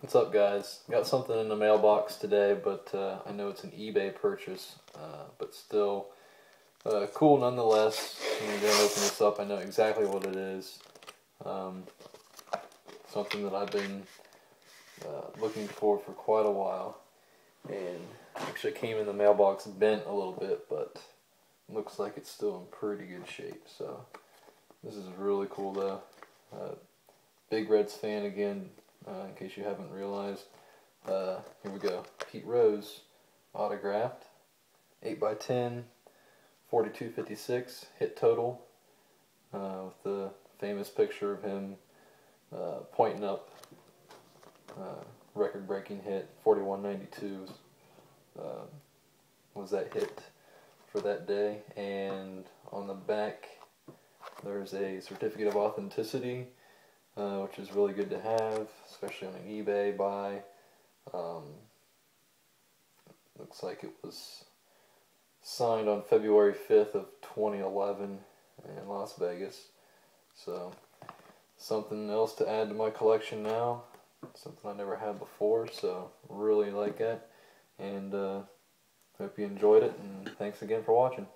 What's up guys? Got something in the mailbox today, but uh, I know it's an eBay purchase, uh, but still uh, cool nonetheless. I'm going to open this up. I know exactly what it is. Um, something that I've been uh, looking for for quite a while. And actually came in the mailbox bent a little bit, but looks like it's still in pretty good shape. So this is really cool though. Uh, big Reds fan again, uh, in case you haven't realized. Uh, here we go. Pete Rose, autographed, 8x10, 4256 hit total, uh, with the famous picture of him uh, pointing up. Uh, record-breaking hit, 4192 uh, was that hit for that day. And on the back, there's a certificate of authenticity uh, which is really good to have, especially on an eBay buy. Um, looks like it was signed on February 5th of 2011 in Las Vegas. So something else to add to my collection now. Something I never had before, so really like it. And uh, hope you enjoyed it, and thanks again for watching.